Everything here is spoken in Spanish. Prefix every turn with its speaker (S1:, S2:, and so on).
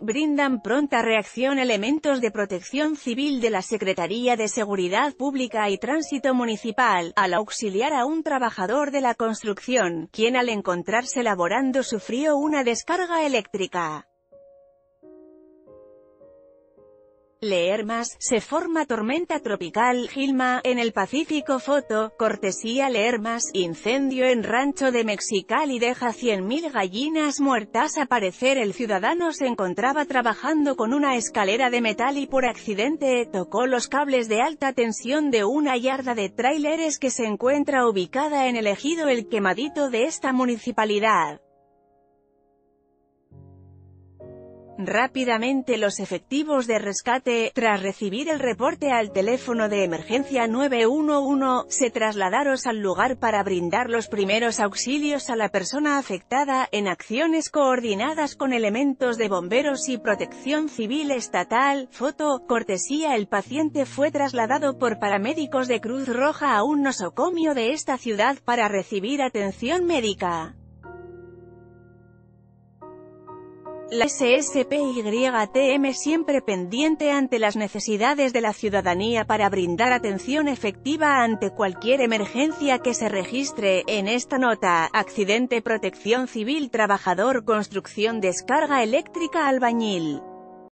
S1: Brindan pronta reacción elementos de protección civil de la Secretaría de Seguridad Pública y Tránsito Municipal, al auxiliar a un trabajador de la construcción, quien al encontrarse laborando sufrió una descarga eléctrica. Leer más, se forma tormenta tropical, Gilma, en el Pacífico Foto, cortesía Leer más, incendio en rancho de Mexicali deja 100.000 gallinas muertas a parecer el ciudadano se encontraba trabajando con una escalera de metal y por accidente, tocó los cables de alta tensión de una yarda de tráileres que se encuentra ubicada en el ejido El Quemadito de esta municipalidad. Rápidamente los efectivos de rescate, tras recibir el reporte al teléfono de emergencia 911, se trasladaron al lugar para brindar los primeros auxilios a la persona afectada, en acciones coordinadas con elementos de bomberos y protección civil estatal. Foto, cortesía El paciente fue trasladado por paramédicos de Cruz Roja a un nosocomio de esta ciudad para recibir atención La SSPYTM siempre pendiente ante las necesidades de la ciudadanía para brindar atención efectiva ante cualquier emergencia que se registre. En esta nota, accidente protección civil trabajador construcción descarga eléctrica albañil.